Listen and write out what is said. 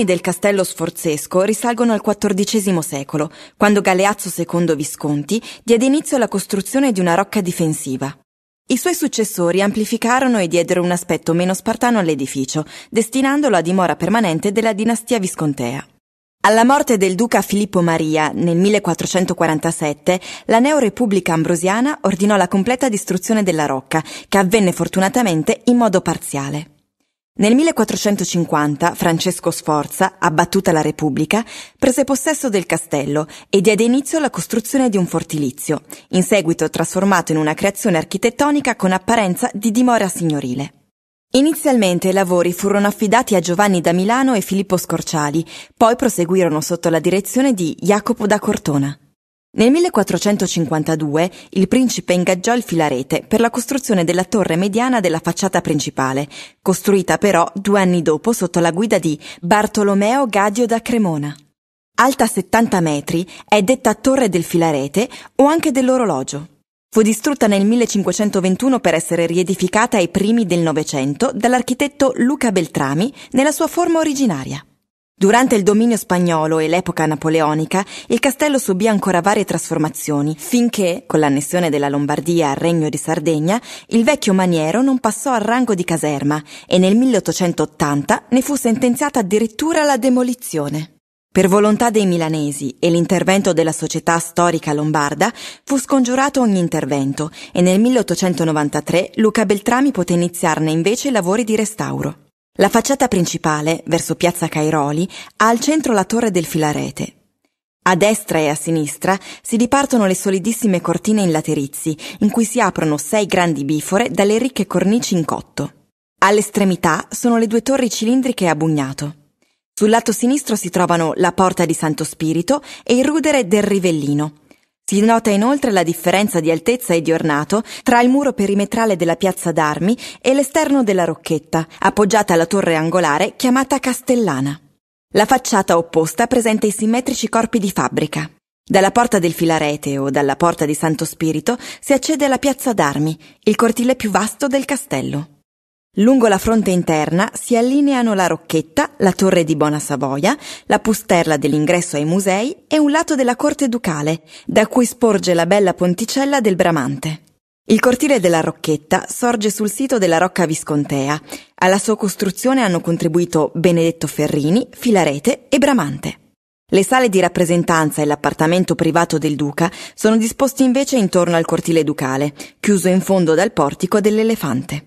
origini del castello sforzesco risalgono al XIV secolo, quando Galeazzo II Visconti diede inizio alla costruzione di una rocca difensiva. I suoi successori amplificarono e diedero un aspetto meno spartano all'edificio, destinandolo a dimora permanente della dinastia viscontea. Alla morte del duca Filippo Maria nel 1447, la Neorepubblica Ambrosiana ordinò la completa distruzione della rocca, che avvenne fortunatamente in modo parziale. Nel 1450 Francesco Sforza, abbattuta la Repubblica, prese possesso del castello e diede inizio alla costruzione di un fortilizio, in seguito trasformato in una creazione architettonica con apparenza di dimora signorile. Inizialmente i lavori furono affidati a Giovanni da Milano e Filippo Scorciali, poi proseguirono sotto la direzione di Jacopo da Cortona. Nel 1452 il principe ingaggiò il filarete per la costruzione della torre mediana della facciata principale, costruita però due anni dopo sotto la guida di Bartolomeo Gadio da Cremona. Alta 70 metri, è detta torre del filarete o anche dell'orologio. Fu distrutta nel 1521 per essere riedificata ai primi del Novecento dall'architetto Luca Beltrami nella sua forma originaria. Durante il dominio spagnolo e l'epoca napoleonica, il castello subì ancora varie trasformazioni, finché, con l'annessione della Lombardia al Regno di Sardegna, il vecchio maniero non passò al rango di caserma e nel 1880 ne fu sentenziata addirittura la demolizione. Per volontà dei milanesi e l'intervento della società storica lombarda fu scongiurato ogni intervento e nel 1893 Luca Beltrami poté iniziarne invece i lavori di restauro. La facciata principale, verso piazza Cairoli, ha al centro la torre del filarete. A destra e a sinistra si dipartono le solidissime cortine in laterizi, in cui si aprono sei grandi bifore dalle ricche cornici in cotto. All'estremità sono le due torri cilindriche a bugnato. Sul lato sinistro si trovano la porta di Santo Spirito e il rudere del Rivellino, si nota inoltre la differenza di altezza e di ornato tra il muro perimetrale della piazza d'armi e l'esterno della rocchetta, appoggiata alla torre angolare chiamata Castellana. La facciata opposta presenta i simmetrici corpi di fabbrica. Dalla porta del filarete o dalla porta di Santo Spirito si accede alla piazza d'armi, il cortile più vasto del castello. Lungo la fronte interna si allineano la rocchetta, la torre di Bona Savoia, la pusterla dell'ingresso ai musei e un lato della corte ducale, da cui sporge la bella ponticella del Bramante. Il cortile della Rocchetta sorge sul sito della Rocca Viscontea. Alla sua costruzione hanno contribuito Benedetto Ferrini, Filarete e Bramante. Le sale di rappresentanza e l'appartamento privato del duca sono disposti invece intorno al cortile ducale, chiuso in fondo dal portico dell'elefante.